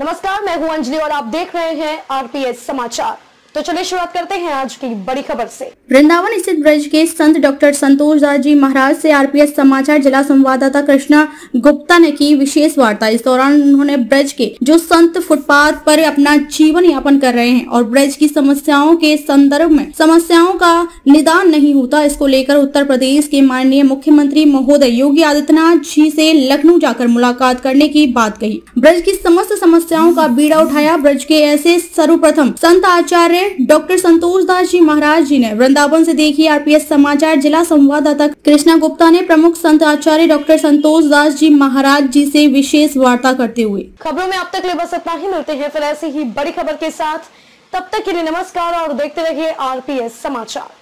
नमस्कार मैं हूँ अंजलि और आप देख रहे हैं आरपीएस समाचार। तो चलिए शुरुआत करते हैं आज की बड़ी खबर से। वृंदावन स्थित ब्रज के संत डॉक्टर संतोष दास जी महाराज से आरपीएस समाचार जिला संवाददाता कृष्णा गुप्ता ने की विशेष वार्ता। इस दौरान उन्होंने ब्रज के जो संत फुटपाथ पर अपना जीवन यापन कर रहे हैं और ब्रज की समस्याओं के संदर्भ में समस्याओं का निदान नहीं होता, इसको लेकर उत्तर प्रदेश के माननीय मुख्यमंत्री महोदय योगी आदित्यनाथ जी से लखनऊ जाकर मुलाकात करने की बात कही। ब्रज की समस्त समस्याओं का बीड़ा उठाया ब्रज के ऐसे सर्वप्रथम संत आचार्य डॉक्टर संतोष दास जी महाराज जी ने वृंदावन से देखी आरपीएस समाचार जिला संवाददाता कृष्णा गुप्ता ने प्रमुख संत आचार्य डॉक्टर संतोष दास जी महाराज जी से विशेष वार्ता करते हुए। खबरों में अब तक ले बस इतना ही, मिलते हैं फिर ऐसी ही बड़ी खबर के साथ। तब तक के लिए नमस्कार और देखते रहिए आरपीएस समाचार।